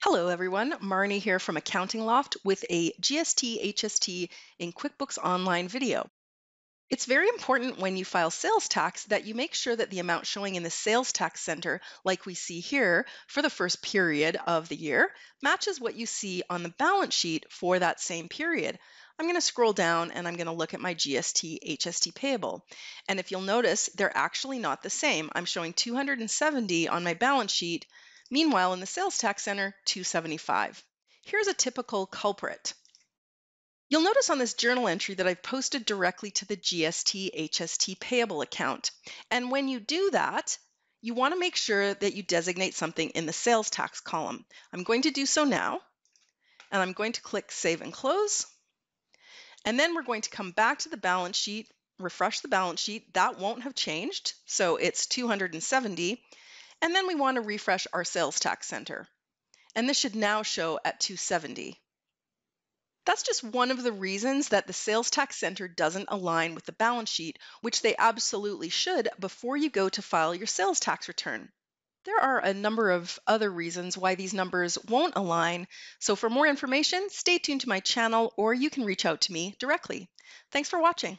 Hello everyone, Marnie here from Accounting Loft with a GST HST in QuickBooks Online video. It's very important when you file sales tax that you make sure that the amount showing in the sales tax center, like we see here for the first period of the year, matches what you see on the balance sheet for that same period. I'm going to scroll down and I'm going to look at my GST HST payable. And if you'll notice, they're actually not the same. I'm showing 270 on my balance sheet Meanwhile, in the sales tax center, 275. Here's a typical culprit. You'll notice on this journal entry that I've posted directly to the GST HST payable account. And when you do that, you want to make sure that you designate something in the sales tax column. I'm going to do so now, and I'm going to click Save and Close. And then we're going to come back to the balance sheet, refresh the balance sheet. That won't have changed, so it's 270. And then we want to refresh our sales tax center. And this should now show at 270. That's just one of the reasons that the sales tax center doesn't align with the balance sheet, which they absolutely should before you go to file your sales tax return. There are a number of other reasons why these numbers won't align, so for more information, stay tuned to my channel or you can reach out to me directly. Thanks for watching.